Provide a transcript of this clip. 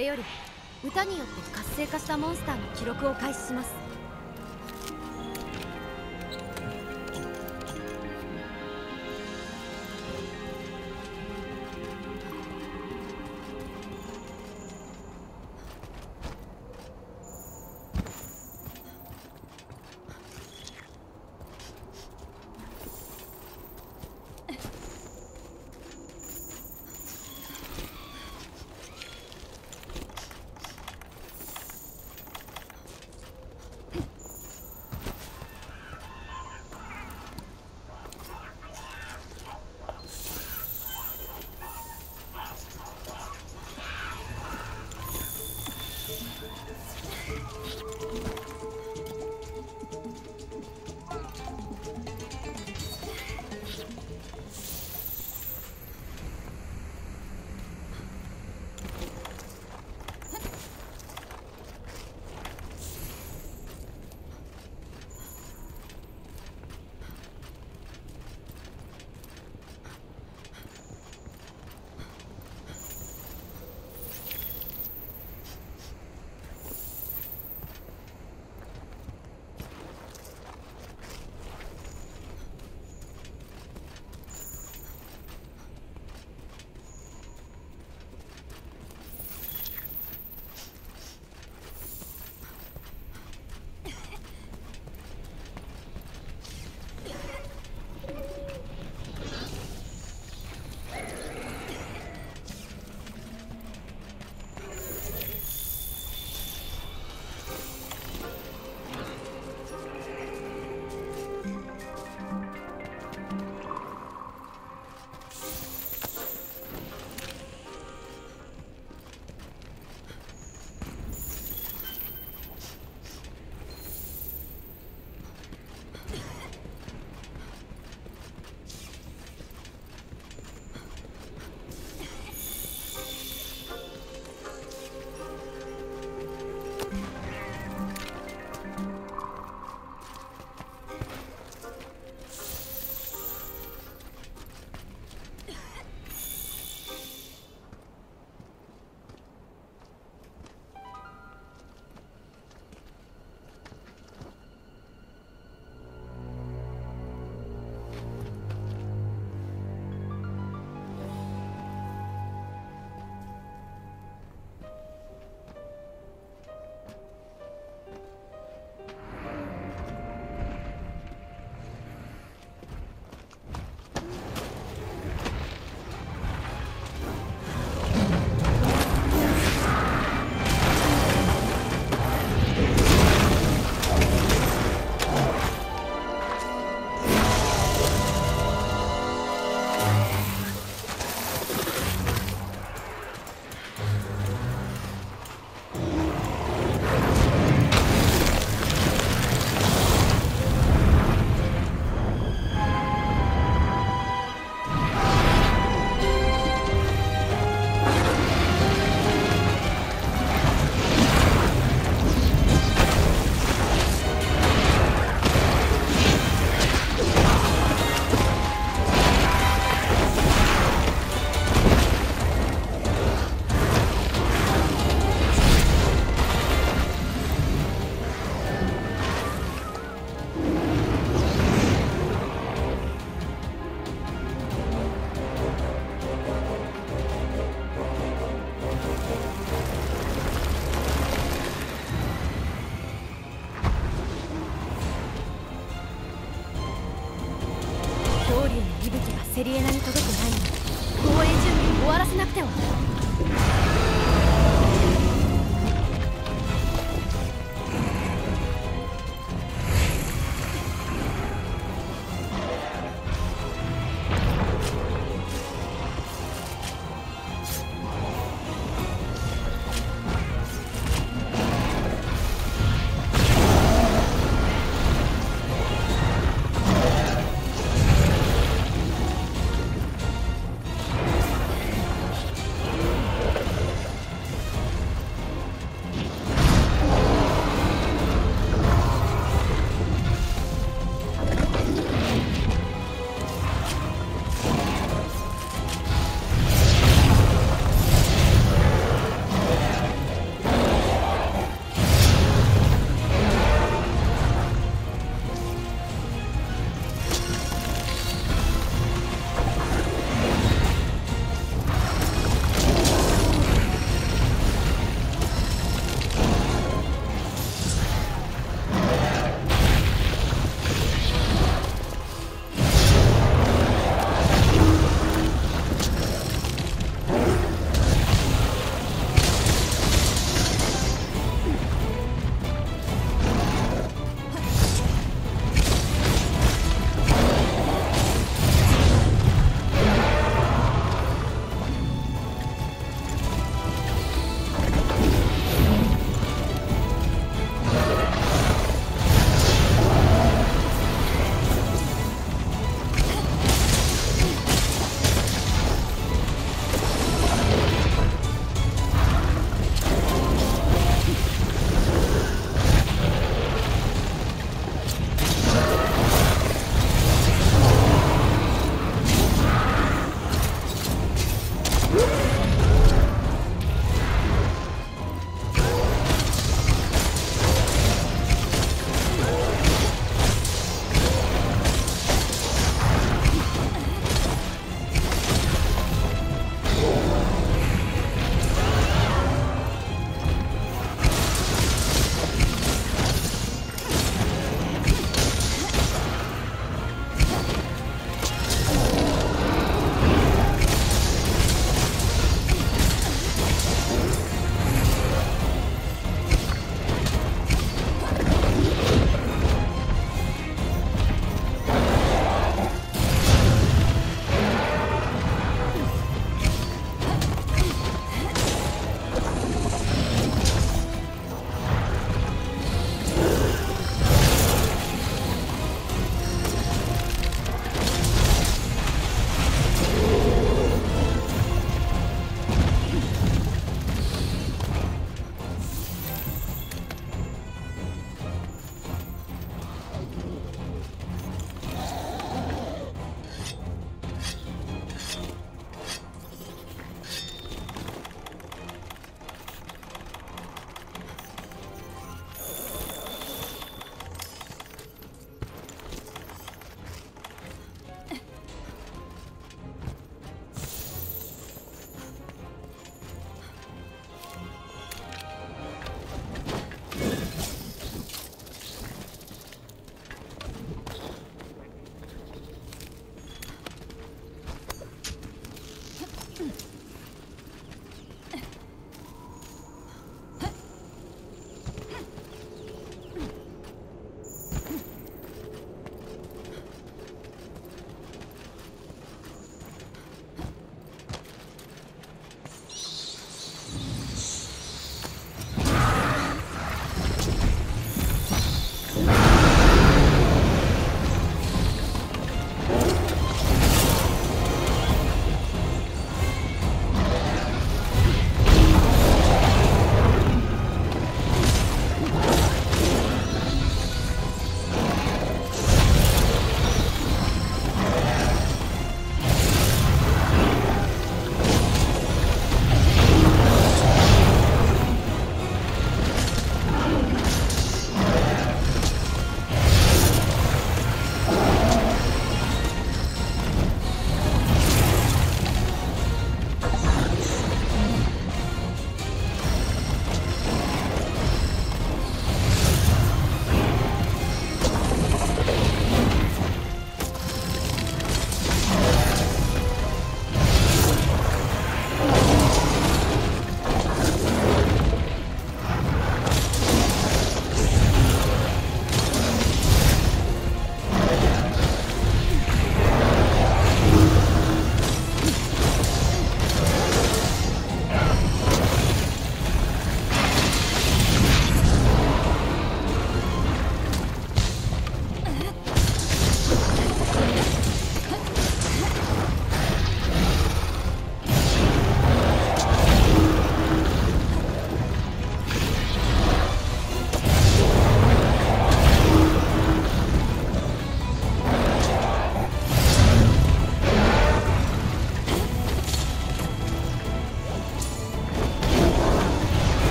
これより歌によって活性化したモンスターの記録を開始します。